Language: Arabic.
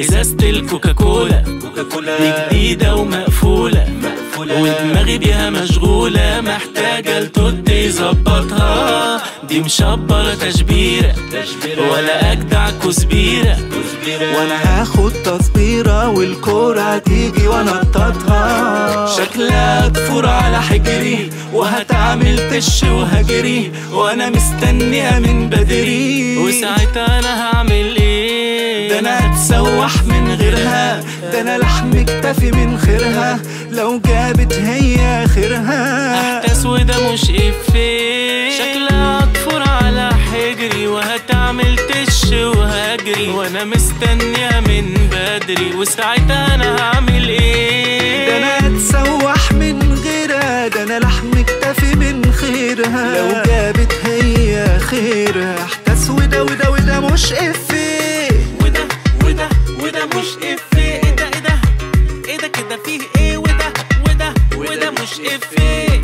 أحط الكوكاكولا كوكاكولا. دي جديدة ومقفولة. مقفولة. ودماغي بيها مشغولة. محتاجة التوت يظبطها. دي مشبرة تشبيرة. ولا أجدع كزبيرة. وأنا هاخد تصبيرة والكورة تيجي وانططها شكلها تفور على حجري. وهتعمل تش وهجري. وأنا مستنيها من بدري. وساعتها أنا ما تسوح من غيرها. ده أنا لحم اكتفي من خيرها. لو جابت هي خيرها أحداث وده مش إفيه. شكلها أكفر على حجري. وهتعمل تش وهجري. وأنا مستنيها من بدري. وساعتها أنا هعمل إيه؟ ده أنا اتسوح من غيرها. ده أنا لحم اكتفي من خيرها. لو جابت هي خيرها أحداث وده وده وده مش إفيه. وده مش إفيه. إيه ده؟ إيه ده؟ إيه ده كده فيه إيه؟ وده وده وده مش إفيه.